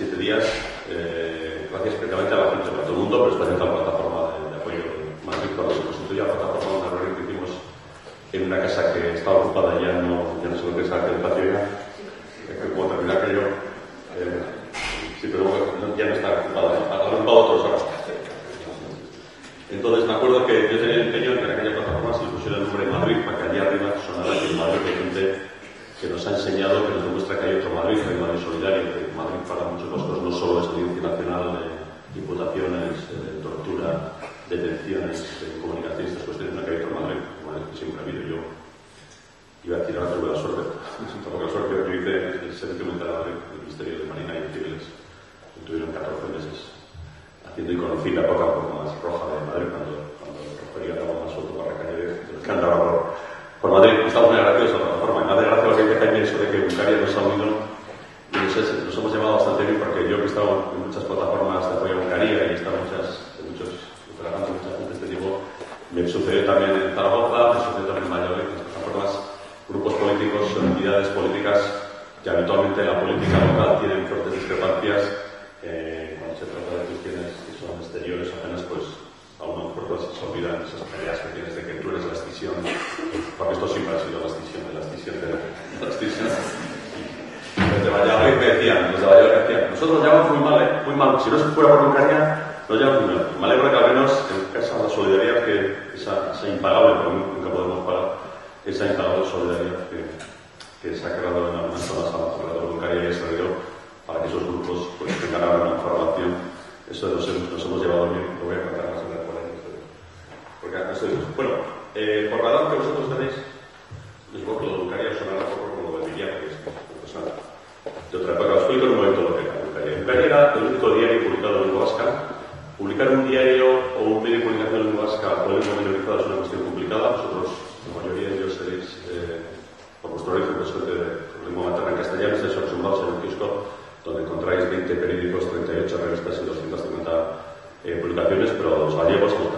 siete días. Eh, gracias especialmente a la gente de todo el mundo, pero especialmente a la plataforma de, de apoyo Madrid cuando se constituye la plataforma de reunión que hicimos en una casa que estaba ocupada ya no, ya no sé lo que aquel patio ya, que puedo terminar aquello. Eh, Sí, pero bueno, ya no está ocupado, han ocupado otros ahora. Entonces me acuerdo que yo tenía el empeño en que en aquella plataforma se le pusiera el nombre Madrid para que allá arriba sonara que el Madrid hay gente que nos ha enseñado, que nos demuestra que hay otro Madrid, que hay un Madrid solidario, que Madrid para muchos vascos no solo es audiencia nacional de imputaciones, de tortura, detenciones, de comunicación, estas cuestiones, sino que hay otro Madrid, el Madrid que siempre ha habido yo. Iba a decir ahora tuve la suerte, tampoco la suerte que hice el servicio militar del Ministerio de Marina y Civiles Estuvieron 14 meses haciendo y conocí la época un poco más roja de Madrid cuando, cuando Rogería estaba más suelto para calle que andaba por, por Madrid. Estamos muy agradecidos a la plataforma. Y me hace gracia lo que dice Jaime eso de que Bulgaria nos ha unido y nos, es, nos hemos llevado bastante bien porque yo que he estado en muchas plataformas de apoyo a Bulgaria y he estado en muchas, en muchos, trabajando mucha gente de este tipo, me sucedió también en Zaragoza, me sucedió también en Valladolid, en plataformas, grupos políticos, entidades políticas que habitualmente en la política local tienen fuertes discrepancias eh, cuando se trata de cuestiones que son exteriores apenas, pues a uno por se olvidan esas peleas que tienes de que tú eres la escisión, porque esto siempre ha sido la escisión, la escisión de la escisión. Los de Valladolid me decían, los de Valladolid me decían, nosotros nos llevamos muy mal, eh, muy mal, si no se fuera por Ucrania, muy mal. Me alegro que al menos en casa la solidaridad que esa, esa impagable, porque nunca podemos pagar, esa impagable solidaridad que, que se ha creado en algunas zonas alrededor de Ucrania y Israel para que esos grupos pues, tengan ahora una información. Eso nos hemos, nos hemos llevado bien, lo voy a contar más adelante por ahí. Porque acá estoy. Bueno, eh, por la que vosotros tenéis, les digo que lo de Bulgaria sonará poco como lo de Villa, que es persona de otra época. Os explico en un momento lo que era Bulgaria. Bulgaria era el único diario publicado en vasca. Publicar un diario ou un medio de comunicación en vasca política minorizada é unha cuestión complicada. Vosotros, a maioría de ellos, seréis, eh, por vuestro origen, por suerte, de lengua materna en castellano, estáis acostumbrados en un disco donde encontráis 20 periódicos, 38 revistas y 250 eh, publicaciones, pero los gallegos, los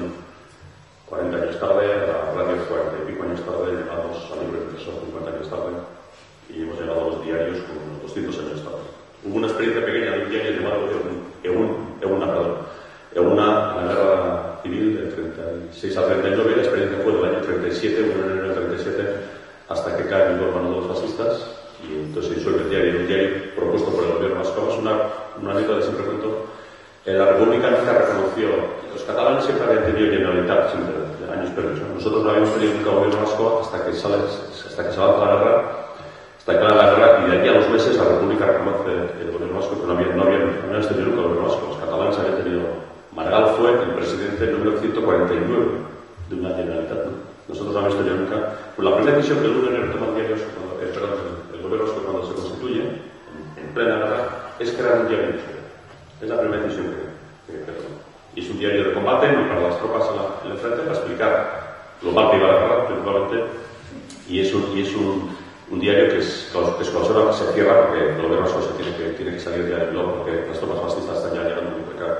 la televisión 40 años tarde, a radio 40 y pico años tarde, llegamos al libro impreso 50 años tarde y hemos llegado a los diarios con 200 años tarde. Hubo una experiencia pequeña de un diario llamado Egun, Egun, perdón, Euna, la guerra civil del 36 al 39, la experiencia fue del año 37, 1 de enero del 37, hasta que cae el gobierno de los fascistas y entonces se disuelve el diario, un diario propuesto por el gobierno vasco. Es una, una anécdota que siempre cuento. En la República nunca reconoció, los catalanes siempre habían tenido generalitat, siempre, de años previos. ¿no? Nosotros no habíamos tenido nunca gobierno vasco hasta que sale, hasta que avanza la guerra, hasta que la guerra, y de aquí a dos meses la República reconoce el gobierno vasco, pero no había, no había, no habían tenido nunca gobierno vasco. Los catalanes habían tenido, Margal fue el presidente número 149 de una generalitat. ¿no? Nosotros no habíamos tenido nunca. Pues la primera decisión que el 1 de enero toma el diario, cuando, eh, el, el gobierno vasco cuando se constituye, en, en plena guerra, es crear un diario es la primera decisión que, que, que Y es un diario de combate ¿no? para las tropas en, la, en el frente para explicar lo mal que iba la guerra, principalmente. Y es un, y es un, un diario que es, que clausura que se cierra porque el gobierno vasco se tiene que, tiene que salir de Avilón porque las tropas fascistas están ya llegando muy cerca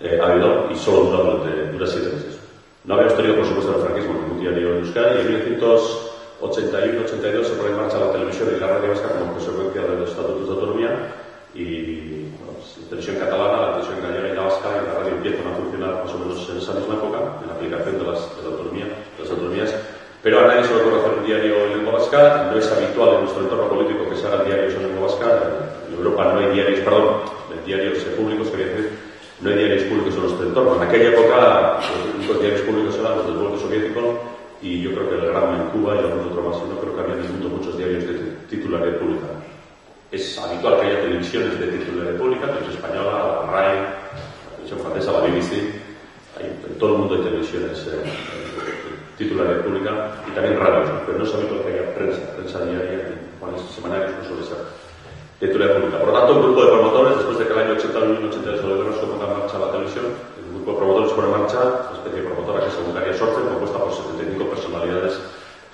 eh, a Avilón y solo dura, durante, dura siete meses. No habíamos tenido, por supuesto, el franquismo ningún diario en Euskadi y en 1981-82 se pone en marcha la televisión y la radio vasca como consecuencia de los estatutos de autonomía y pues, la televisión catalana, la televisión gallega y la vasca y la radio empiezan a funcionar más o menos se le ocurre vasca. No es habitual en nuestro entorno político que se hagan diarios en lengua vasca. En Europa no hay diarios, perdón, diarios públicos, quería decir, no hay diarios públicos en nuestro entorno. En aquella época los únicos diarios públicos eran los del bloque soviético y yo creo que el Granma en Cuba y algunos otros más. no creo que había en el mundo muchos diarios de titularidad pública. Es habitual que haya televisiones de titularidad pública, televisión española, la RAI, la televisión francesa, la BBC. Hay, en todo el mundo hay televisiones eh, de titularidad pública y también radios, pero no es habitual que haya prensa, prensa diaria, y semanarios no suele ser de titularidad pública. Por lo tanto, un grupo de promotores, después de que el año 81 y 82 se ponga en marcha la televisión, el grupo de promotores pone en marcha una especie de promotora que es Bulgaria Sorte, compuesta por 75 personalidades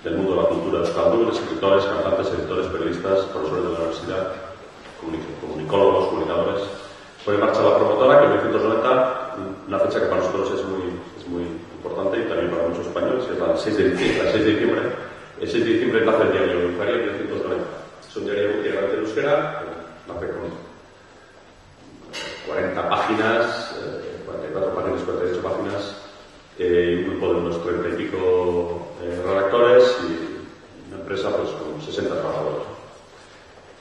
del mundo de la cultura de Euskaldun, escritores, cantantes, editores, periodistas, profesores de la universidad, comunicólogos, comunicadores. Pone en marcha la promotora que en 1990, una fecha que para nosotros es muy, es muy importante y también para muchos españoles, que es la 6 de diciembre. El 6 de diciembre, el 6 de diciembre nace el diario Euskaria en 1990. Es un diario integrante de euskera, nace con 40 páginas, 44 eh, páginas, 48 páginas, eh, unos 30 y pico eh, redactores y una empresa pues, con 60 trabajadores.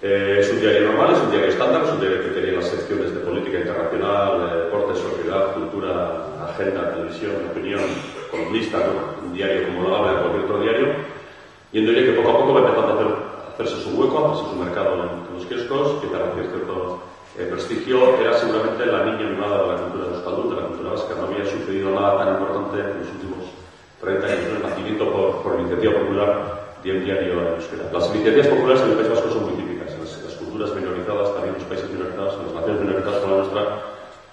Eh, es un diario normal, es un diario estándar, es un diario que tiene las secciones de política internacional, de deporte, sociedad, cultura, agenda, televisión, opinión, columnista, un diario como lo habla de cualquier otro diario. Y un diario que poco a poco va empezando a hacer, hacerse su hueco, a hacerse su mercado en, en los kioscos, que para cierto eh, prestigio era seguramente la niña mimada de la cultura de Euskaldun, de la cultura vasca. No había sucedido nada tan importante en los últimos 30 años, el nacimiento por, por iniciativa popular diario en euskera. Las iniciativas populares en el País Vasco son muy típicas. Las, culturas minorizadas, también los países minorizados, las naciones minorizadas como la nuestra,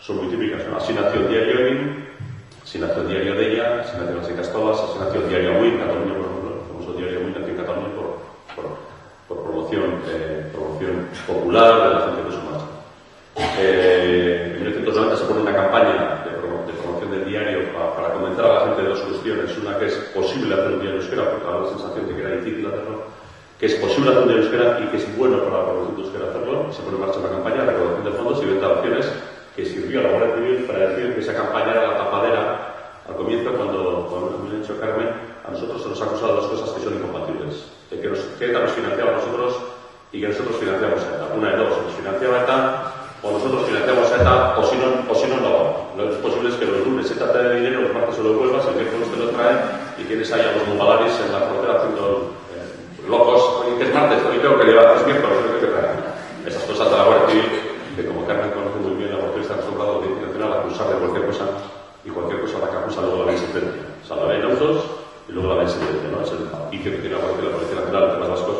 son muy típicas. ¿no? Así nació el diario Evin, así nació el diario de ella, así nació las Castolas, así nació el diario Win, Cataluña, por ejemplo, el famoso diario Win nació en Cataluña por, por, por promoción, eh, promoción popular de la gente que su marcha. Eh, en 1990 se pone una campaña de, de promoción del diario para, para, convencer a la gente de dos cuestiones. Una que es posible hacer un diario euskera, porque daba la sensación de que era difícil hacerlo, que es posible hacer diario euskera y que es bueno para la promoción de euskera hacerlo. Se pone en marcha una campaña de recaudación de fondos y venta de acciones que sirvió a la Guardia Civil para decir que esa campaña era la tapadera al comienzo cuando, cuando me ha dicho Carmen, a nosotros se nos ha acusado de dos cosas que son incompatibles. De que, nos, que ETA nos financiaba a nosotros y que nosotros financiamos a ETA. Una de dos, nos financiaba ETA o nosotros financiamos a ETA, o si no, o si no, no. Lo es posible es que los lunes ETA te dé dinero, los martes se lo devuelvas, el miércoles te lo trae y tienes ahí a los mongolaris en la frontera haciendo eh, locos. Oye, que es martes, hoy tengo que llevar, es miércoles, tengo que traer. Esas cosas de la Guardia Civil, que como Carmen conoce muy bien, la Guardia está acostumbrada a la Audiencia Nacional a acusar de cualquier cosa y cualquier cosa la que acusa luego la ven sentencia. O sea, la ven autos y luego la ven sentencia, ¿no? Es el vicio que tiene la Guardia, la Policía Nacional en temas vascos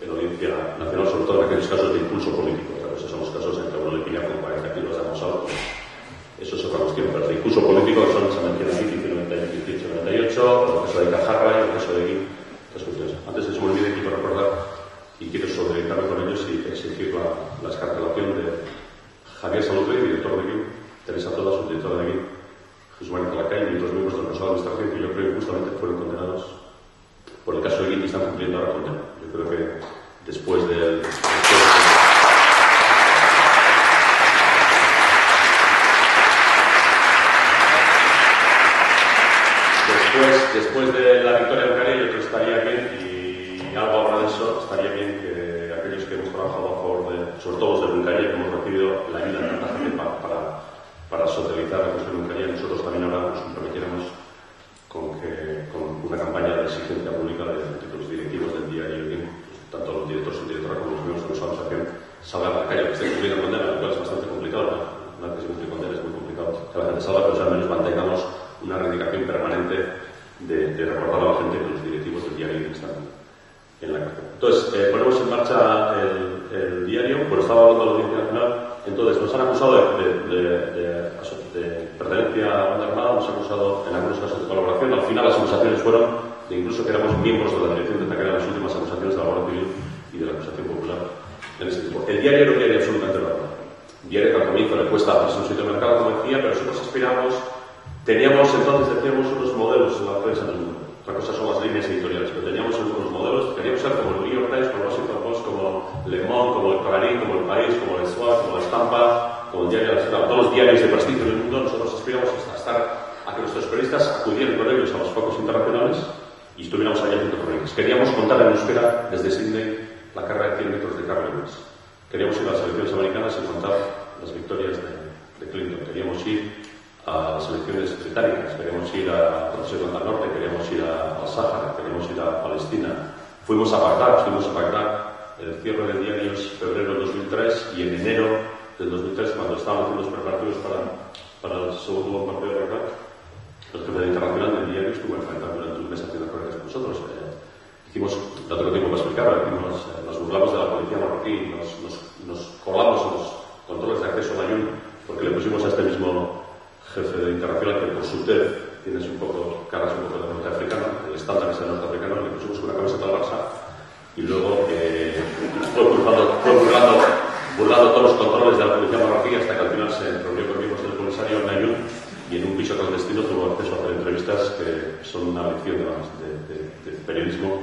en la Audiencia Nacional, sobre todo en aquellos casos de impulso político. Claro, esos son los casos en que uno le pilla con 40 kilos de acosado. Eso es otra cuestión, pero el impulso político son, se menciona aquí, 1898, el caso de Cajarra y el caso de Guim, estas cuestiones. Antes se me olvide, quiero recordar, y quiero solidarizarme con ellos y exigir la, la escarcelación de Javier Saludre, director de Guim, Teresa Toda, subdirectora de Guim, Jesús María Calacay y otros miembros del Consejo de Administración que yo creo que justamente fueron condenados por el caso de y están cumpliendo ahora condena. Yo creo que después del. Después Después, después, de la victoria de Ucrania, yo creo que estaría bien, y algo habrá de eso, estaría bien que aquellos que hemos trabajado a favor de, sobre todo los de Bulgaria, que hemos recibido la ayuda de tanta gente para, para, para socializar la cuestión de Bulgaria, nosotros también ahora nos comprometiéramos con, que, con una campaña de exigencia pública de, de los directivos del diario, pues, tanto los directores y directoras como los miembros de nuestra asociación salgan a la calle, que estén cumpliendo condena, lo cual es bastante complicado, ¿no? una vez que se cumple condena es muy salga, pero al menos mantengamos una reivindicación permanente de, recordar a la gente que los directivos del diario están en la cárcel. Entonces, eh, ponemos en marcha el, diario, bueno, estaba hablando de la Audiencia Nacional, entonces nos han acusado de, pertenencia a la banda armada, nos han acusado en algunos casos de colaboración, al final las acusaciones fueron de incluso que éramos miembros de la dirección de atacar las últimas acusaciones de la Guardia Civil y de la acusación popular en ese tipo. El diario no quiere absolutamente nada. Al comienzo le cuesta hacerse un sitio de mercado, como decía, pero nosotros aspiramos Teníamos entonces, decíamos, unos modelos en la prensa del mundo. Otra cosa son las líneas editoriales, pero teníamos unos modelos, queríamos ser como el New York Times, como Washington Post, como Le Monde, como el Clarín, como el País, como el Soir, como la Estampa, como el Diario de todos los diarios de prestigio del mundo, nosotros aspiramos a estar, a que nuestros periodistas acudieran con ellos a los focos internacionales y estuviéramos allá junto con ellos. Queríamos contar en euskera desde Sydney la carrera de 100 metros de Carl Lewis. Queríamos ir a las elecciones americanas y contar las victorias de, Clinton. Queríamos ir a las elecciones británicas, queríamos ir a Irlanda del Norte, queríamos ir a, al Sáhara, queríamos ir a Palestina. Fuimos a Bagdad, fuimos a Bagdad el cierre de diarios febrero del 2003 y en enero del 2003, cuando estábamos haciendo los preparativos para, para el segundo bombardeo de Bagdad, el jefe internacional del diario estuvo enfrentando durante un mes haciendo correos con nosotros. Eh, hicimos, no tengo tiempo para explicarlo, hicimos, eh, nos burlamos de la policía marroquí, nos, nos, nos colamos en los controles de acceso a Mayún porque le pusimos a este mismo jefe de internacional que por su tez tienes un poco caras un poco de norteafricano, el estándar es el norteafricano, le pusimos una camiseta de Barça y luego eh, fue, burlando, fue burlando, burlando, todos los controles de la policía marroquí hasta que al final se reunió conmigo el comisario Nayun y en un piso clandestino tuvo acceso a hacer entrevistas que son una lección de, de, de, de periodismo.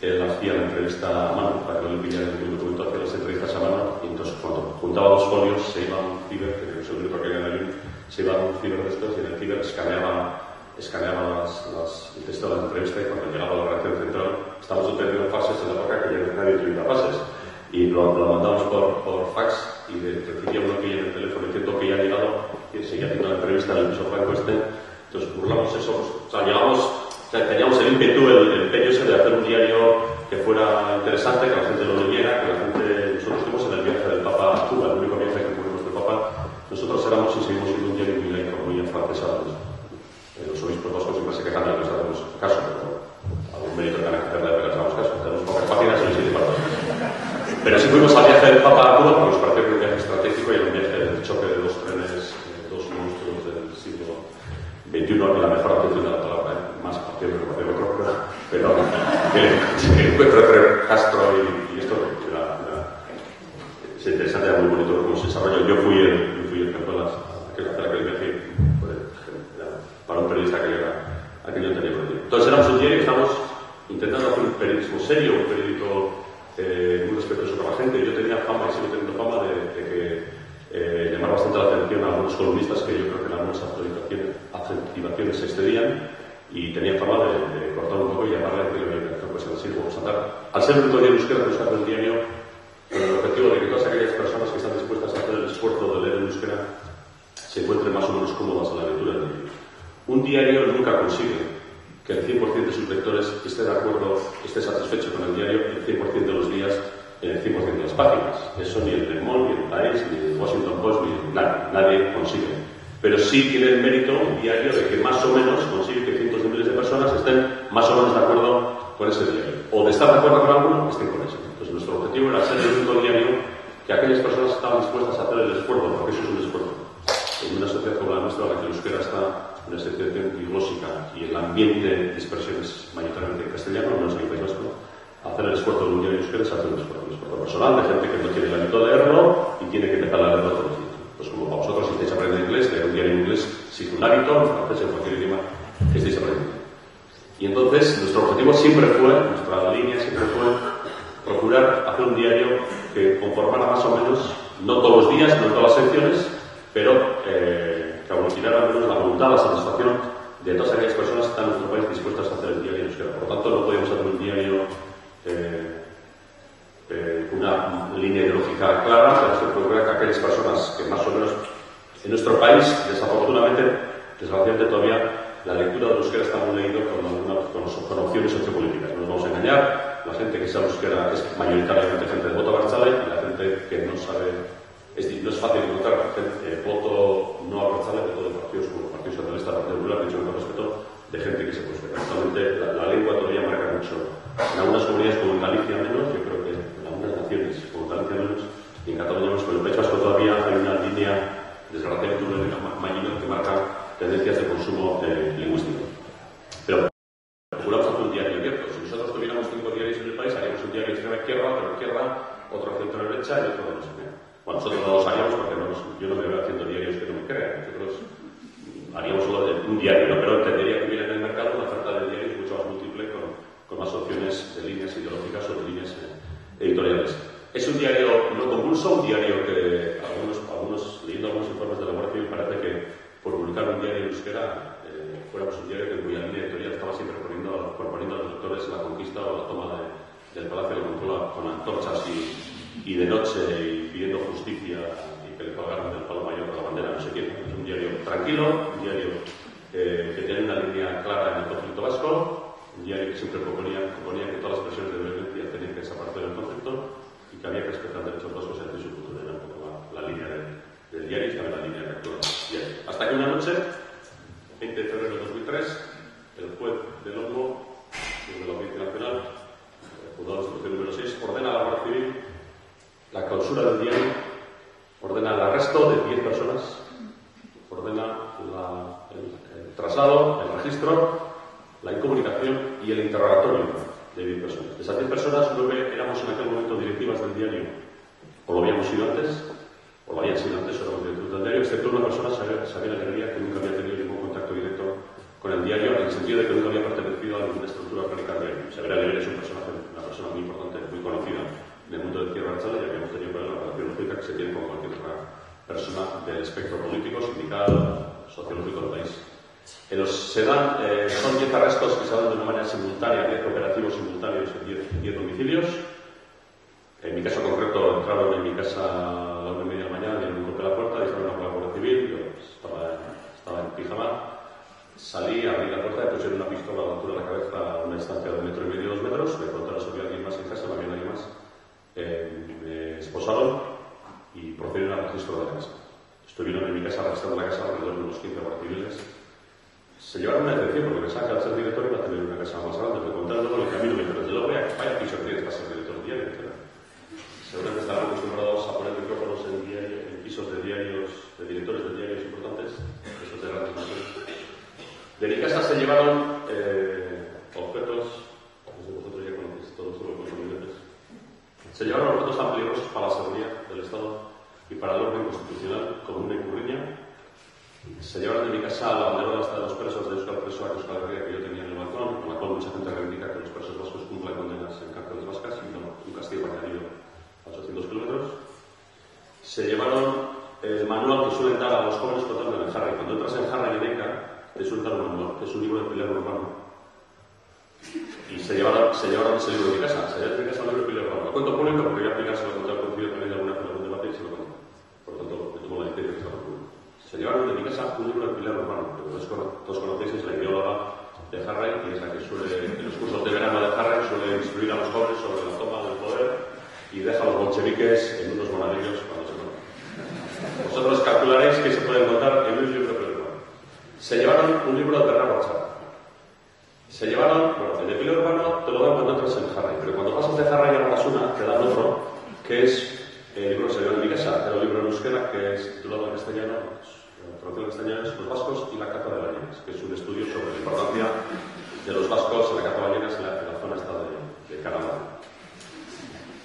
Él hacía la entrevista a mano para que no le pillara el documento, hacía las entrevistas a mano y entonces cuando juntaba los folios se iba a un ciber, que es el único que había en Nayun, se iba a un ciber de estos y en el ciber escaneaba escaneaba las, las, el texto de la entrevista y cuando llegaba a la redacción central estábamos obteniendo fases en la época que ya nadie utiliza fases y lo, lo mandamos por, por, fax y de, recibía uno que en el teléfono diciendo que ya ha llegado y seguía haciendo la entrevista en el piso franco este. Entonces burlamos eso o sea llegamos teníamos el ímpetu, el, el empeño ese de hacer un diario que fuera interesante, que la gente lo leyera, que la gente... Nosotros estuvimos en el viaje del Papa a Cuba, el único viaje que tuvimos del Papa. Nosotros éramos y seguimos siendo un diario muy laico, muy afrancesado los obispos vascos siempre se quejan de que les hacemos caso, pero algún mérito que hacerle de que les caso. Tenemos pocas páginas y les para Pero sí fuimos al viaje del Papa a Cuba porque nos pareció que era un viaje estratégico y era un viaje del choque de dos trenes, eh, dos monstruos del siglo XXI, en la mejor atención de la palabra, ¿eh? más partido que partido creo, pero que, que encuentro entre Castro y, y esto era, era, es interesante, era muy bonito cómo se desarrolla. Yo fui el, yo fui el que de las, aquel, aquel viaje para un periodista que era aquello anterior. Entonces éramos un diario y estamos intentando hacer un periodismo serio, un periódico eh, muy respetuoso con la gente. Yo tenía fama y sigo teniendo fama de, de que eh, llamar bastante la atención a algunos columnistas que yo creo que en algunas activaciones se excedían y tenía fama de, de, cortar un poco y llamarle a decirle, pues así lo vamos a andar. Al ser un diario euskera, buscar el diario con el objetivo de que todas aquellas personas que están dispuestas a hacer el esfuerzo de leer en euskera se encuentren más o menos cómodas a la lectura del libro. Un diario nunca consigue que el 100% de sus lectores esté de acuerdo, esté con el diario el 100% de los días en el 100% de las páginas. Eso ni el Monde, ni el Times, ni el Washington Post, ni nadie, nadie consigue. Pero sí tiene el mérito un diario de que más o menos consigue que cientos de miles de personas estén más o menos de acuerdo con ese diario. O de estar de acuerdo con alguno, estén con ese. Entonces nuestro objetivo era ser el único diario que aquellas personas estaban dispuestas a hacer el esfuerzo, porque eso es un esfuerzo. En una sociedad como la nuestra, la que el euskera está una situación diglósica y el ambiente de expresión es mayoritariamente en castellano, no es en el País Vasco, hacer el esfuerzo de un diario euskera es hacer un esfuerzo, un esfuerzo personal de gente que no tiene el hábito de leerlo y tiene que empezar a leerlo todos los días. Pues como para vosotros si estáis aprendiendo inglés, leer un diario en inglés sin un hábito, en francés, en cualquier idioma que estéis aprendiendo. Y entonces nuestro objetivo siempre fue, nuestra línea siempre fue procurar hacer un diario que conformara más o menos, no todos los días, no todas las secciones, pero eh, que aglutinara al menos la voluntad, la satisfacción de todas aquellas personas que están en nuestro país dispuestas a hacer el diario en euskera. Por lo tanto, no podíamos hacer un diario eh, eh, una línea ideológica clara, pero se procura que aquellas personas que más o menos en nuestro país, desafortunadamente, desgraciadamente todavía la lectura de euskera está muy leído con, con, con, opciones sociopolíticas. No nos vamos a engañar, la gente que sabe euskera es mayoritariamente gente de voto Barzale y la gente que no sabe es no es fácil encontrar eh, voto no avanzable, voto de partidos como el Partido Socialista, Partido Popular, dicho con respeto, de gente que se considera. Actualmente la, lengua todavía marca mucho. En algunas comunidades como en Galicia menos, yo creo que en algunas naciones como Galicia menos, y en Cataluña menos, pero en País Vasco todavía hay una línea, desgraciadamente una línea que marca tendencias de consumo eh, lingüístico. Pero procuramos hacer un diario abierto. Si nosotros tuviéramos cinco diarios en el país, haríamos un diario de extrema izquierda, otro de izquierda, otro centro derecha y otro de no sé qué. Bueno, nosotros conquista o la toma del Palacio de Controla con antorchas y, y, de noche y pidiendo justicia y que le pagaran el palo mayor de la bandera, no sé quién. Es un diario tranquilo, un diario eh, que tiene una línea clara en el conflicto vasco, un diario que siempre proponía, proponía que todas las presiones de violencia tenían que desaparecer del conflicto y que había que respetar derechos vascos y su futuro. Era un poco la, la línea del diario y también la línea de actúa Hasta que una noche, 20 de febrero de 2003, el juez del Olmo, de la Audiencia Nacional, el juzgado de instrucción número 6, ordena a la Guardia Civil la clausura del diario, ordena el arresto de 10 personas, ordena la, el, el, traslado, el registro, la incomunicación y el interrogatorio de 10 personas. De esas 10 personas, nueve éramos en aquel momento directivas del diario, o lo habíamos sido antes, o lo habían sido antes, o éramos directivos del diario, excepto una persona, Sabina Alegría, que nunca había tenido ningún contacto directo con el diario en el sentido de que nunca había pertenecido a ninguna estructura crónica del diario. Xavier Alegre es un personaje, una persona muy importante, muy conocida en el mundo del Tierra Archala y habíamos tenido con él la relación lógica que se tiene con cualquier otra persona del espectro político, sindical, sociológico del país. En los, se dan, eh, son 10 arrestos que se dan de una manera simultánea, 10 operativos simultáneos en 10, 10 domicilios. En mi caso concreto entraron en mi casa a la una y media de la mañana, dieron un golpe a la puerta, dijeron a la Guardia Civil, yo estaba, estaba en pijama, Salí, abrí la puerta, y pusieron una pistola a la altura de la cabeza a una distancia de un metro y medio, dos metros. Me contaron si había alguien más en casa, no había nadie más. Eh, me esposaron y procedieron al registro de la casa. Estuvieron en mi casa registrando la casa alrededor de unos 15 guardias civiles. Se llevaron una detención porque pensaban que al ser director iba a tener una casa más grande. Me contaron luego el camino mientras desde luego, vaya, vaya piso que tienes para ser director diario. Seguramente estaban acostumbrados a poner micrófonos en, diario, en pisos de diarios, de directores de diarios importantes, esos de grandes. De mi casa se llevaron eh, objetos, vosotros ya conocéis todos los consumibles, se llevaron objetos tan peligrosos para la seguridad del Estado y para el orden constitucional, como una incurriña. Se llevaron de mi casa la bandera de los presos de Euskal Preso a Euskal Herria que yo tenía en el balcón, con la cual mucha gente reivindica que los presos vascos cumplan condenas en cárceles vascas y no un castigo añadido a 800 kilómetros. Se llevaron el manual que suelen dar a los jóvenes flotando en el Harry. Cuando entras en Harry en ECA, es un manual, que es un libro de pilar urbano. Se llevaron, se ese libro de mi casa, se llevaron de mi casa el libro de pilar urbano. Lo cuento público porque voy a aplicar, conté al concilio también de alguna en algún debate y se lo conté. Por tanto, me tuvo la licencia que estaba público. Se llevaron de mi casa un libro de pilar urbano, que todos, conocéis, es la ideóloga de Harry, y es la que suele, en los cursos de verano de Harry, suele instruir a los jóvenes sobre la toma del poder y deja a los bolcheviques en unos monadillos cuando se toman. Vosotros calcularéis que se pueden contar en un libro de se llevaron un libro de Bernard Rocha. Se llevaron, bueno, el de Pilo Urbano te lo dan cuando entras en Harry, pero cuando pasas de Harry a Balasuna te dan otro, que es el libro que se mi casa, era un libro en euskera que es titulado en castellano, la traducción en castellano es Los vascos y la caza de ballenas, que es un estudio sobre la importancia de los vascos en la caza de ballenas en la, en la zona esta de, de Canadá.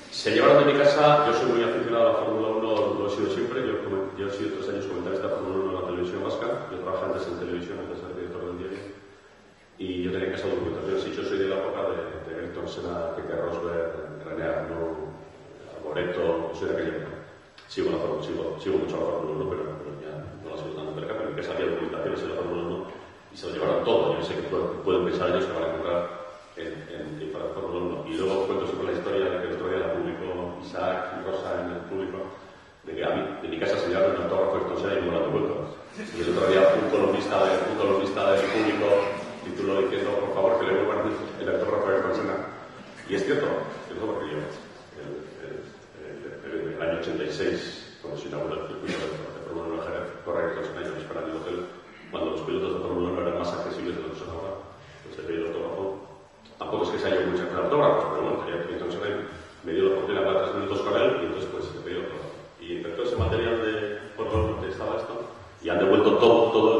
Se llevaron de mi casa, yo soy muy aficionado a la Fórmula 1, lo he sido siempre, yo, yo he sido tres años comentarista de Fórmula 1 en la televisión vasca, yo trabajé antes en televisión, antes de ser director del diario, que hacer documentaciones, y yo soy de la época de, de Ayrton Senna, Keke Rosberg, René Arnoux, Moreto, soy de aquella época. Sigo, la sigo, sigo mucho la Fórmula 1, pero, pero ya no la sigo tanto cerca, pero casa había documentaciones en la Fórmula 1 y se lo llevaron todo, yo sé que pueden, pensar ellos que van a encontrar en, en, en para Fórmula 1. Y luego cuento siempre la historia de que el otro día la publicó Isaac Rosa en el público, de que a mí, de mi casa se llevaron un autógrafo de José y no lo devuelto. Y el otro día un columnista, de, un columnista del público tituló diciendo, por favor, que le devuelvan el autógrafo de José. Y es cierto, es cierto porque yo, el, el, el, el año 86, cuando se inauguró el circuito de Fórmula 1 Jerez, corre yo esperando en el hotel, cuando los pilotos de Fórmula 1 eran más accesibles de lo que son ahora, pues he pedido autógrafo Tampoco es que se haya muchos autógrafos, pero bueno, ya que entonces me dio la oportunidad hablar tres minutos con él y entonces pues le pedí autógrafo. Y entre todo ese material de por donde estaba esto, y han devuelto todo, todo,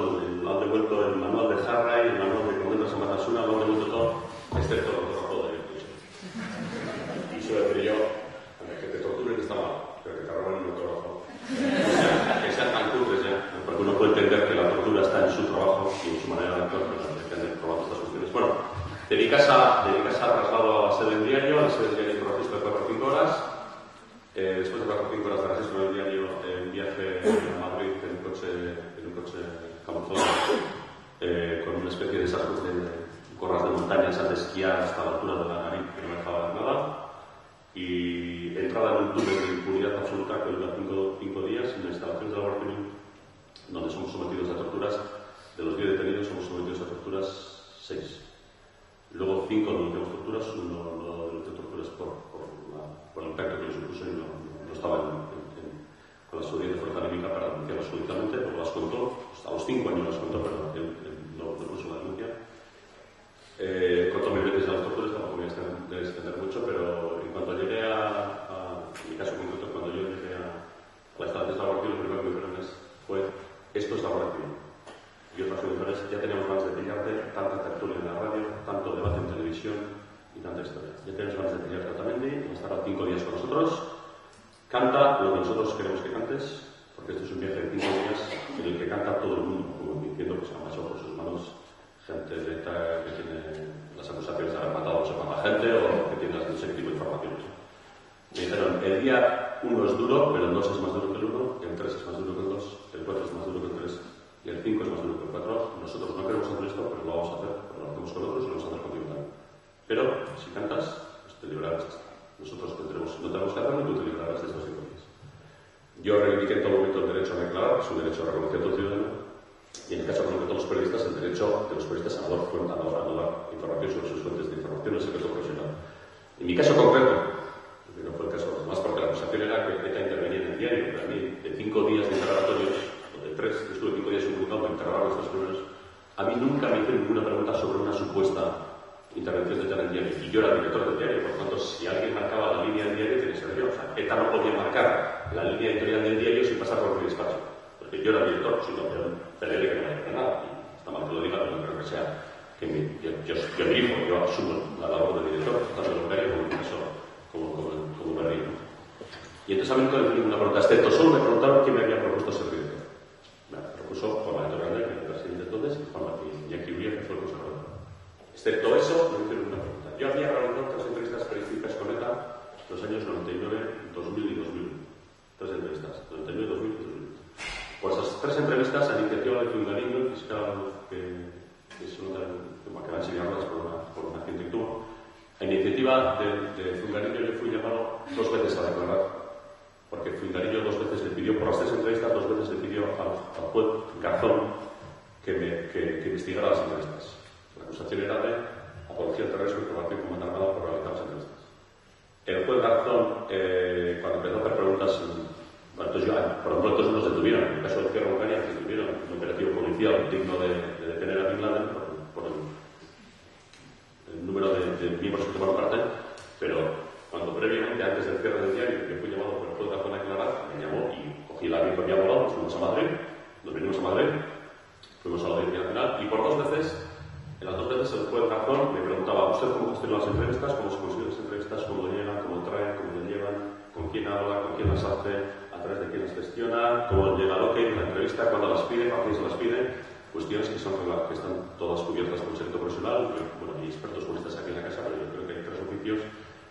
Día 1 es duro, pero el 2 es más duro que el 1, el 3 es más duro que el 2, el 4 es más duro que el 3 y el 5 es más duro que el 4. Nosotros no queremos hacer esto, pero lo vamos a hacer, lo hacemos con otros y lo vamos a hacer contigo también. Pero si cantas, pues te librarás. Nosotros tendremos, no tenemos que hacerlo y tú te librarás de cinco días. Yo reivindiqué en todo momento el derecho a declarar, es un derecho reconocido a todo ciudadano, y en el caso concreto de los periodistas, el derecho de los periodistas a dar, a dar información sobre sus fuentes de información, el secreto profesional. En mi caso concreto, que no fue el caso de los demás, porque la acusación era que ETA intervenía en el diario, pero a mí, de cinco días de interrogatorios, o de tres, que estuve cinco días inculpado para interrogar a estos primeros, a mí nunca me hicieron ninguna pregunta sobre una supuesta intervención de el diario. Y yo era director del diario, por tanto, si alguien marcaba la línea del diario, tenía que ser yo. O sea, ETA no podía marcar la línea editorial del diario sin pasar por mi despacho. Porque yo era director, si no, yo que no me nada. Y está mal que lo diga, pero no creo que sea que mi, yo, yo, yo asumo la labor de director, tanto en el diario como en caso como, como, como. Y entonces a mí nunca me hicieron ninguna pregunta, excepto solo había propuesto ser director. Me propuso Juan Manuel Grande, que era el presidente entonces, y Juan Martín Iñaki Uribe, que fue el conservador. Excepto eso, no me hicieron ninguna pregunta. Yo había realizado tres entrevistas periodísticas con ETA los años 99, 2000 y 2001. Tres entrevistas, 99, 2000 y 2001. Pues esas tres entrevistas a iniciativa de Fundarín, el fiscal que, que es una que me acaban de enseñarlas por una, por una accidente que tuvo, a iniciativa de, de Fundarillo yo fui llamado dos veces a declarar, porque Fundarillo dos veces le pidió, por las tres entrevistas, dos veces le pidió al, al juez Garzón que, me, que, que, investigara las entrevistas. La acusación era de apología terrestre y formación como armada por realizar las entrevistas. El juez Garzón, eh, cuando empezó a hacer preguntas, bueno, entonces yo, por ejemplo, entonces nos detuvieron, en el caso de Tierra Ucrania, que tuvieron un operativo policial digno de, de detener a Bin Laden por, por el, el número de, de, miembros que tomaron parte, pero cuando previamente, antes del cierre del diario, que fui llamado por el juez Garzón a declarar, me llamó y cogí el avión con mi abogado, nos fuimos a Madrid, nos venimos a Madrid, fuimos a la Audiencia Nacional y por dos veces, en las dos veces el juez Garzón me preguntaba, ¿usted cómo gestiona las entrevistas? ¿Cómo se consiguen las entrevistas? ¿Cómo llegan? ¿Cómo traen? ¿Cómo lo llevan? ¿Con quién habla? ¿Con quién las hace? ¿A través de quién las gestiona? ¿Cómo llega al OK en la entrevista? ¿Cuándo las pide? ¿Para quién se las pide? Cuestiones que, son, que están todas cubiertas por el secreto profesional. Bueno, hay expertos juristas aquí en la casa, pero yo creo que hay tres oficios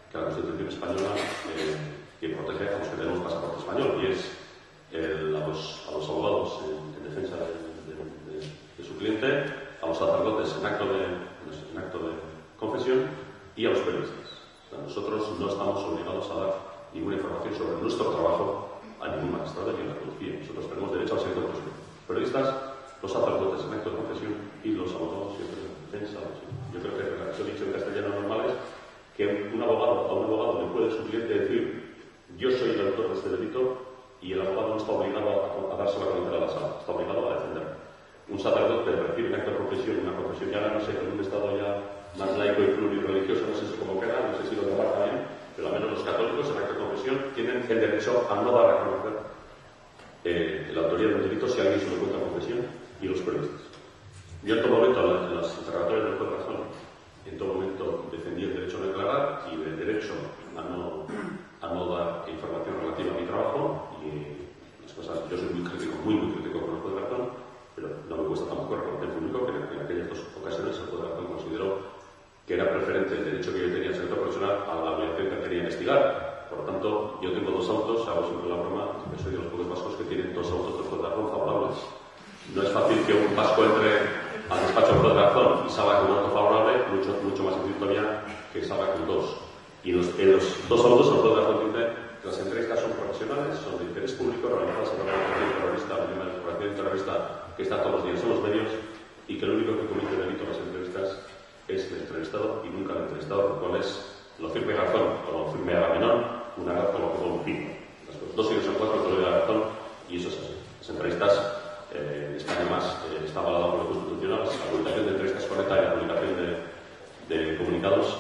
que la Constitución española eh, que protege a los que tenemos pasaporte español y es a, los, a, los, abogados en, en defensa de, de, de, de, su cliente, a los sacerdotes en acto de, en acto de confesión y a los periodistas. O sea, nosotros no estamos obligados a dar ninguna información sobre nuestro trabajo a ningún magistrado ni a la policía. Nosotros tenemos derecho al secreto profesional. Periodistas, los sacerdotes en acto de confesión y los abogados siempre en defensa. Yo creo que la versión dicho en castellano normal es que un abogado a un abogado le puede su cliente decir yo soy el autor de este delito y el abogado no está obligado a, darse la conocer a la sala, está obligado a defender. Un sacerdote recibe un acto de confesión, una confesión ya no sé, en un estado ya más laico y plurirreligioso, no sé si cómo queda, no sé si lo demás también, pero al menos los católicos en acto de confesión tienen el derecho a no dar a conocer eh, la autoría del delito si alguien se lo cuenta confesión y los periodistas. Yo en todo momento, en las interrogatorias del juez razón, en todo momento defendí el derecho a declarar y el derecho a no, a no dar información relativa a mi trabajo yo soy muy crítico, muy, muy crítico con el juez Garzón, pero no me cuesta tampoco reconocer público que en aquellas dos ocasiones el juez Garzón consideró que era preferente el derecho que yo tenía al sector profesional a la obligación que quería investigar. Por lo tanto, yo tengo dos autos, hago siempre la broma, que soy de los pocos vascos que tienen dos autos de Garzón favorables. No es fácil que un vasco entre al despacho de razón y salga con un voto favorable, mucho, mucho más en sintonía que salga con dos. Y los, en los dos autos, el juez de razón dice que las entrevistas son profesionales, son de interés público, realizadas por la organización terrorista, la organización terrorista que está todos los días en los medios, y que lo único que comete delito en las entrevistas es el entrevistado y nunca el entrevistado, lo cual es lo firme razón o lo firme a la menor, una razón o como un pino. Los dos dos en cuatro te doy la razón y eso es así. Las entrevistas eh, están además eh, está avalado por lo constitucional, la publicación de entrevistas correcta y la publicación de, de comunicados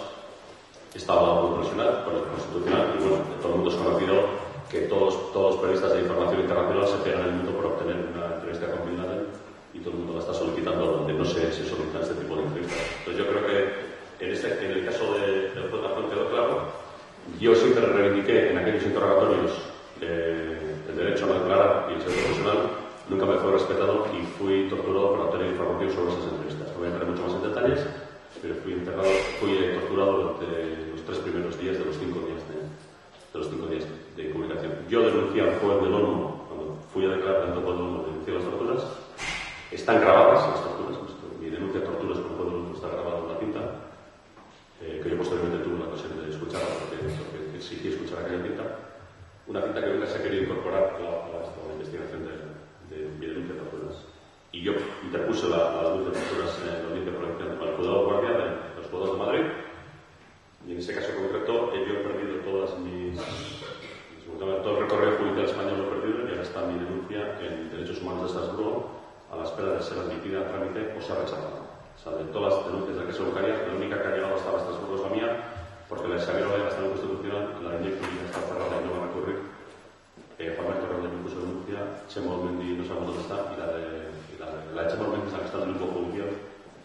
está avalado por lo profesional, por lo constitucional y bueno, todo el mundo es conocido que todos, todos los periodistas de información internacional se pegan el mundo por obtener una entrevista con Bin Laden y todo el mundo la está solicitando donde no se, se solicitan este tipo de entrevistas. Entonces yo creo que en, este, en el caso de, del protocolo quedó claro. Yo siempre reivindiqué en aquellos interrogatorios eh, el derecho a no declarar y el ser profesional. Nunca me fue respetado y fui torturado para obtener información sobre esas entrevistas. No voy a entrar mucho más en detalles, pero fui, enterrado, fui torturado durante los tres primeros días de los cinco días de, de los cinco días de comunicación. Yo denuncié al juez del ONU, cuando fui a declarar tanto por el ONU, denuncié las torturas. Están grabadas las torturas. Mi denuncia de torturas por el juez del ONU está grabada en una cinta, eh, que yo posteriormente tuve la ocasión de escuchar, porque, porque exigí escuchar aquella cinta. Una cinta que nunca se ha querido incorporar a la, a la, a la investigación de, de, mi denuncia de torturas. Y yo interpuse la, la denuncia de torturas en la audiencia provincial para el juzgado de guardia de los juzgados de Madrid y en ese caso concreto yo he perdido todas mis todo el recorrido judicial español lo he perdido y ahora está mi denuncia en Derechos Humanos de Estrasburgo a la espera de ser admitida a trámite o sea rechazada. O sea, de todas las denuncias de que se Bucarías, la única que ha llegado hasta Estrasburgo es la mía, porque la de Xavier Olea está en constitucional, la de Ñeco está cerrada y no va a recurrir. Eh, Juan Manuel Torres me puso denuncia, Chemo Mendy no sabemos dónde está, y la de, y la de, la de Chemo Mendy está en el grupo judicial,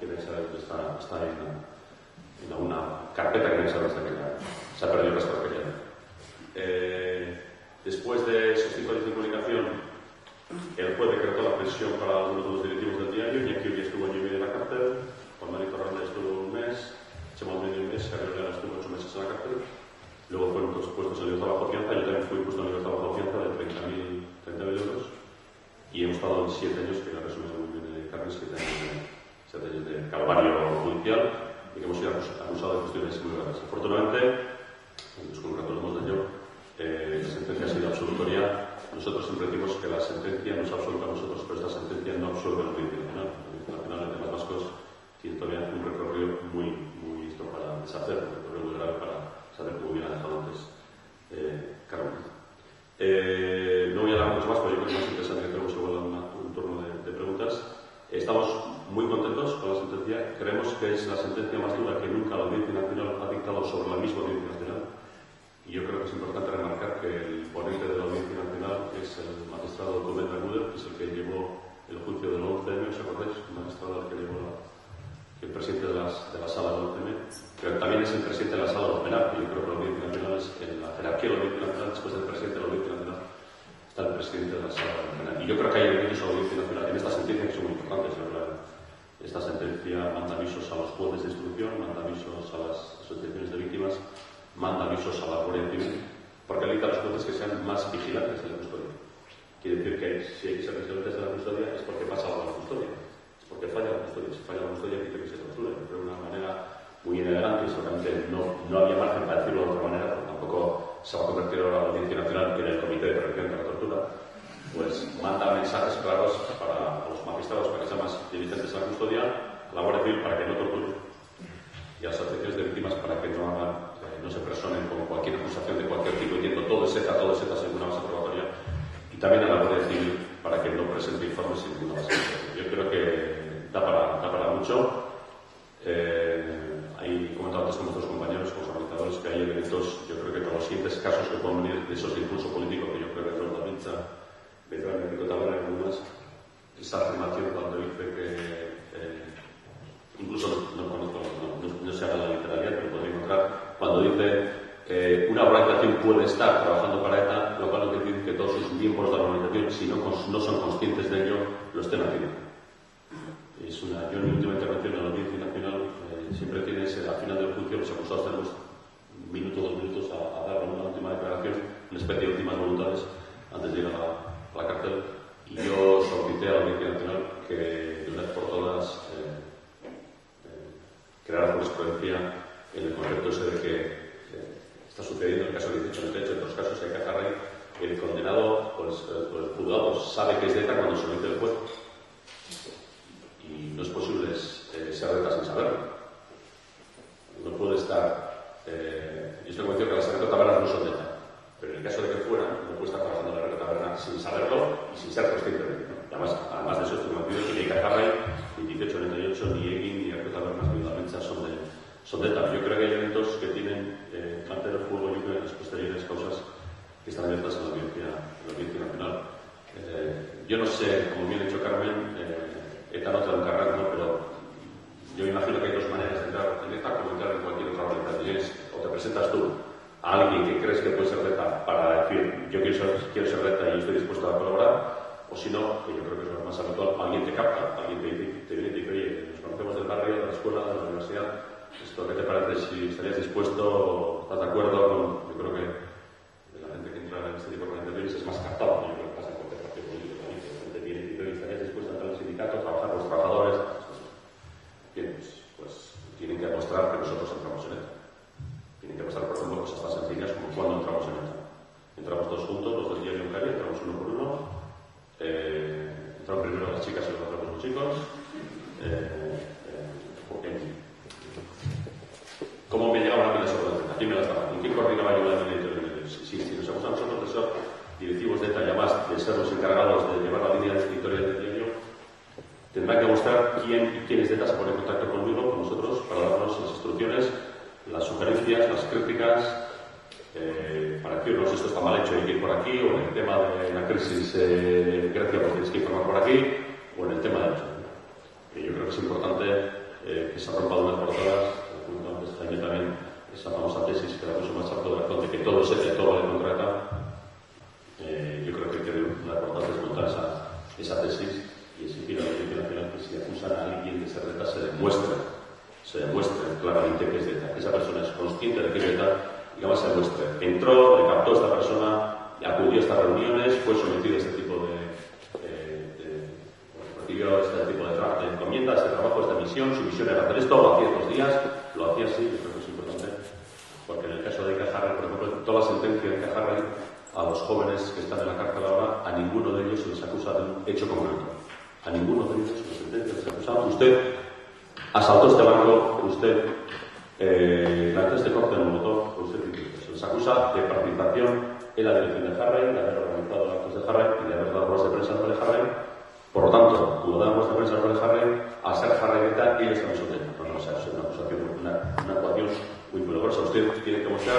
que está, está ahí en una carpeta que no sabe hasta que perdido el de aquella. Eh, después de esos cinco años de comunicación, el juez decretó la prisión para algunos de los directivos del diario, y aquí estuvo año y en la cárcel, Juan María Torranda estuvo un mes, Chema medio un mes, Xavier Olea estuvo ocho meses en la cárcel, luego fueron pues, puestos en libertad bajo fianza, yo también fui puesto en libertad bajo fianza de 30.000 30 euros, y hemos estado en siete años, que la resumen muy bien de Carles, siete años de, siete años de calvario judicial, y que hemos sido acusados de cuestiones muy graves. Afortunadamente, los convocatorios de ello, eh, la sentencia ha sido absolutoria. Nosotros siempre decimos que la sentencia no es absoluta a nosotros, pero esta sentencia no absuelve a la Audiencia Nacional. La Audiencia Nacional en temas vascos tiene todavía un recorrido muy, muy listo para deshacer, un grave para saber cómo hubiera dejado antes eh. Eh, no voy a hablar mucho más, porque yo creo que es interesante que tenemos igual una, un turno de, de preguntas. Estamos muy contentos con la sentencia. Creemos que es la sentencia más dura que nunca la Audiencia Nacional ha dictado sobre la misma Audiencia Nacional. Y yo creo que es importante remarcar que el ponente de la Audiencia Nacional es el magistrado Gómez Bermúdez, que es el que llevó el juicio del 11M, ¿os acordáis? El magistrado que llevó la, el presidente de, las, de la sala del 11M, pero es el presidente de la sala de penal, yo creo que la Audiencia Nacional es en la jerarquía de Audiencia Nacional, después del presidente de Audiencia Nacional, está el presidente de la sala de penal. Y yo creo que hay elementos a Audiencia Nacional en esta sentencia que son muy importantes. Esta sentencia manda avisos a los jueces de instrucción, manda avisos a las asociaciones de víctimas, manda avisos a la Guardia Civil, porque dicta a los jueces que sean más vigilantes de la custodia. Quiere decir que si hay que ser vigilantes de la custodia es porque pasa algo en la custodia, es porque falla la custodia. Si falla la custodia, dice que se tortura, pero una manera muy inelegante y seguramente no, no había margen para decirlo de otra manera, porque tampoco se va a convertir ahora la Audiencia Nacional en el Comité de Prevención de la Tortura, pues manda mensajes claros para los magistrados para que sean más diligentes en la custodia, a la Guardia Civil para que no torturen y a las asociaciones de víctimas para que no hagan, eh, no se personen con cualquier acusación de cualquier tipo, diciendo todo es ETA, todo es ETA según una base probatoria, y también a la Guardia Civil para que no presente informes sin ninguna base Yo creo que da para, da para mucho. Eh, antes con nuestros compañeros, con los organizadores, que hay elementos, yo creo que para los siguientes casos que puedan venir de esos de impulso político que yo creo que Rosa Vincha Pedro Enrico Tabarra en algunas, esa afirmación cuando dice que, eh, incluso no conozco, no, se habla de la literalidad, pero podría encontrar, cuando dice que una organización puede estar trabajando para ETA, lo cual no quiere decir que todos sus miembros de la organización, si no, no son conscientes de ello, lo estén haciendo. Es una, yo en mi última intervención en la Audiencia Nacional eh, siempre tienes, al final del juicio, los acusados tenemos un minuto, dos minutos a, a dar una última declaración, una especie de últimas voluntades antes de ir a la, a la cárcel. Y yo solicité a la Audiencia Nacional que de una vez por todas eh, jurisprudencia en el concepto ese de que eh, está sucediendo en el caso de 1898, en otros casos hay que agarrar el condenado pues, eh, por el juzgado sabe que es de ETA cuando se lo dice el juez. Y no es posible eh, ser de ETA sin saberlo. No puede estar. Eh, yo estoy convencido que las Sargento Tabernas no son de ETA. Pero en el caso de que fuera, no puede estar trabajando en la Sargento Taberna sin saberlo y sin ser consciente de ello. Además, además de eso, estoy convencido que ni Cajarray, ni 1898, ni Egin, ni Arco Tabernas, ni la Mencha son de, son de ETA. Yo creo que hay elementos que tienen eh, mantener el fuego, yo creo, en las posteriores causas que están abiertas en la audiencia, en la audiencia nacional. Eh, yo no sé, como bien ha dicho Carmen, eh, ETA no te da un carril, ¿no? pero yo imagino que hay dos maneras de entrar en ETA como entrar en cualquier otra organización. O te presentas tú a alguien que crees que puede ser ETA para decir, yo quiero ser, quiero ser ETA y estoy dispuesto a colaborar, o si no, que yo creo que es lo más habitual, alguien te capta, alguien te, te viene y te dice, oye, nos conocemos del barrio, de la escuela, de la universidad, ¿esto qué te parece? Si estarías dispuesto, estás de acuerdo con, yo creo que en este tipo de organizaciones es más captado. Yo creo que pasa en cualquier partido político también. Que la gente viene y dice, ¿estarías dispuesto a entrar en el sindicato, trabajar con los trabajadores? Pues, pues, tienen que demostrar que nosotros entramos en él. Tienen que pasar, por ejemplo, cosas tan sencillas como cuando entramos en él. Entramos todos juntos, los dos días un cari, entramos uno por uno. Eh, primero las chicas y luego entramos los chicos. Eh, eh, ¿Cómo me llegaba la vida sobre la ¿Quién me la estaba? ¿Quién coordinaba yo la vida si, si nos acusamos a nosotros de ser directivos de ETA y además de ser los encargados de llevar la línea editorial del diario, tendrán que mostrar quién y quiénes de se ponen en contacto conmigo, con nosotros, para darnos las instrucciones, las sugerencias, las críticas, eh, para decirnos esto está mal hecho, hay que ir por aquí, o en el tema de la crisis eh, Grecia, pues tienes que informar por aquí, o en el tema de la yo creo que es importante eh, que se ha rompado unas portadas, antes Jaime también esa famosa tesis que la puso más alto de la de que todo se y todo le contrata, eh, yo creo que hay una importante desmontar esa, esa tesis y exigir a la Audiencia Nacional que si acusan a alguien de ser de se demuestre, se demuestre claramente que es de ETA, que esa persona es consciente de que es de y que además se demuestre. Entró, fue sometido a este tipo de, recibió este tipo de, de encomiendas, de trabajo, esta misión, su misión era hacer esto, lo hacía estos días, lo hacía así, yo creo que es importante porque en el caso de Cajarra, por ejemplo, toda la sentencia de Cajarra, a los jóvenes que están en la cárcel ahora, a ninguno de ellos se les acusa de un hecho concreto. A ninguno de ellos sentencia les acusa. Usted asaltó este banco, usted eh, lanzó este corte en un motor, usted se les acusa de participación en la dirección de Harry, de haber organizado actos de Harry y de haber dado ruedas de prensa sobre Harry. Por lo tanto, como dan ruedas de prensa sobre Harry, a ser Harry y ellos también son de No, no, o sea, es una acusación, una, una actuación muy peligrosa. Usted tiene que mostrar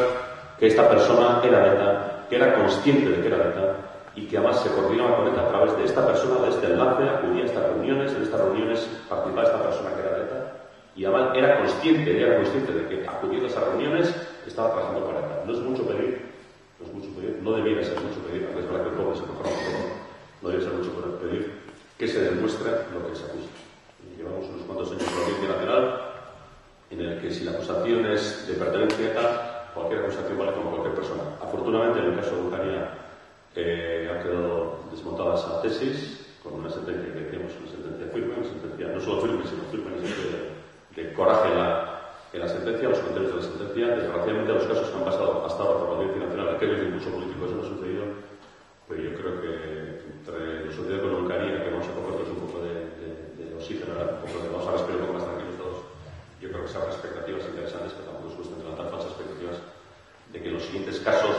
que esta persona era ETA, que era consciente de que era ETA y que además se coordinaba con ETA a través de esta persona, de este enlace, acudía a estas reuniones, en estas reuniones participaba esta persona que era ETA y además era consciente, era consciente de que acudiendo a esas reuniones estaba trabajando para ETA. No es mucho pedir, mucho pedir, no debiera ser mucho pedir, aunque es verdad que el pobre se mejora no debiera ser mucho pedir que se demuestre lo que se acusa. Llevamos unos cuantos años en la Audiencia Nacional en el que si la acusación es de pertenencia a tal, cualquier acusación vale como cualquier persona. Afortunadamente, en el caso de Ucrania, eh, ha quedado desmontada esa tesis con una sentencia que decíamos, una sentencia firme, una sentencia no solo firme, sino firme en el sentido de, coraje en la, en la sentencia, los contenidos de la sentencia decía, desgraciadamente los casos que han pasado hasta ahora por la Audiencia Nacional, aquellos de impulso político, eso no ha sucedido, pero yo creo que entre la sociedad colombiana, que vamos a cogernos un poco de, de, de oxígeno, un poco de, vamos a respirar un poco más tranquilos todos, yo creo que esas expectativas interesantes, que tampoco es justo levantar falsas expectativas, de que los siguientes casos